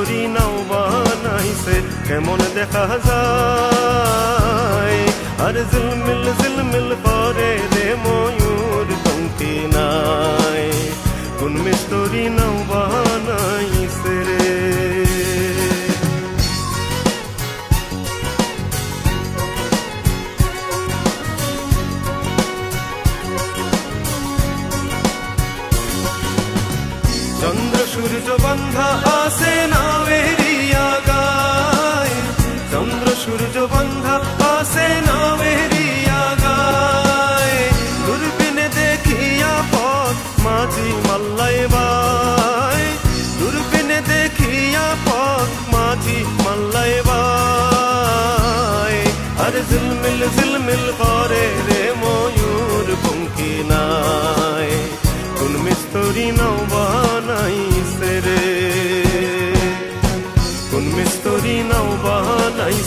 মিস্তরি নাও বানাইছে কেমন দেখা যায়? আর জিলমিল জিলমিল করে রে ময়ূর পঙ্ক্তি নাই। কোন মিস্তরি নাও বানাইছে চন্দ্র, সূর্য, বন্ধা আসে নাবেরিয়া গায় চন্দ্র, সূর্য, বন্ধা আসে নাবেরিয়া গায় দূরবীনে দেখিয়া পথ মাঝি মাল্লাই বাই দূরবীনে দেখিয়া পথ মাঝি মাল্লাই বাই আর ঝিলমিল ঝিলমিল করে রে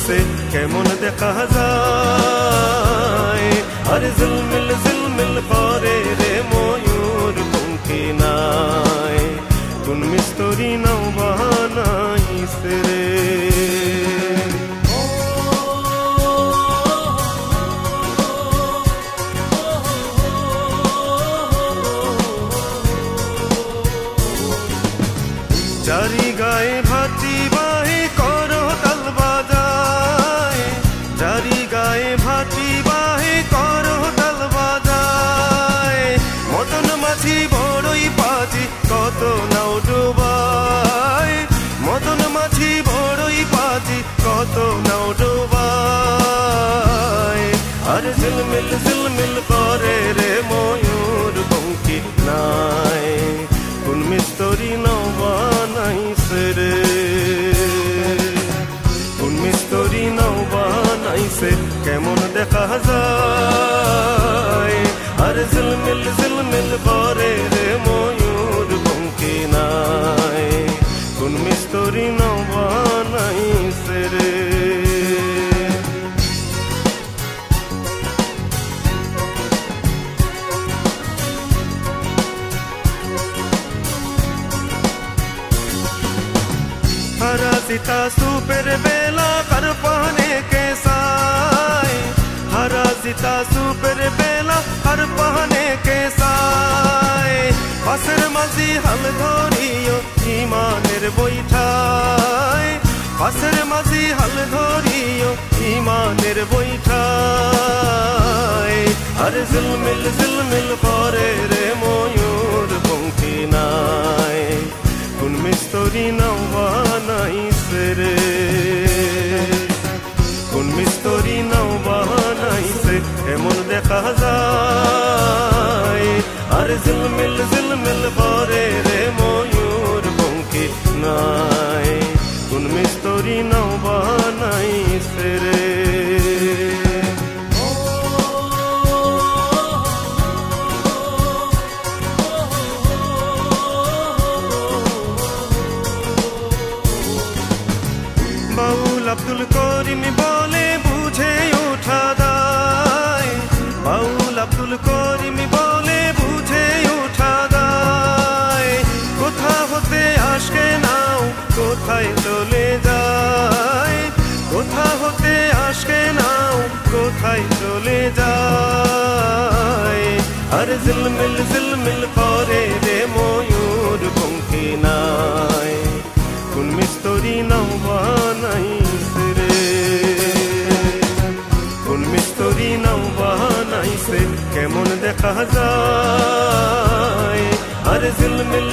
বানাইছে কেমন দেখা যায় আর জিলমিল জিলমিল করে রে ময়ূর পঙ্কি নাই কোন মিস্তরি নাও বানাইছে রে চারি গায়ে মাঝি বড়ই পাজি, কত নাও ডোবায় মদন মাছি বড়ই পাজি, কত নাও ডোবায় আর ঝিলমিল ঝিলমিল করে রে ময়ূর বঙ্কি নাই। কোন মিস্তরি নাও हरा सीता सुपर बेला कर पाने के साय हरा सीता सुपर बेला कर पाने के साय পাশের মাঝি হাল ধরিও ইমানের বৈঠায় পাশের মাঝি হাল ধরিও ইমানের বৈঠায় আর ঝিলমিল ঝিলমিল করে রে ময়ূর পঙ্কি নাই নাও বানাইছে রে কোন মিস্তরি নাও বানাইছে এমন দেখা যায় আর ঝিলমিল ঝিলমিল করে আব্দুল করিম বলে, বুঝে ওঠা দায়। বাউল আব্দুল করিম বলে, বুঝে ওঠা দায়। কোথা হতে আসকে নাও, কোথায় চলে যায়? কোথা হতে আসকে নাও, কোথায় চলে যায়? আর জিলমিল জিলমিল করে বানাইছে কেমন দেখা যায় আর জিলমিল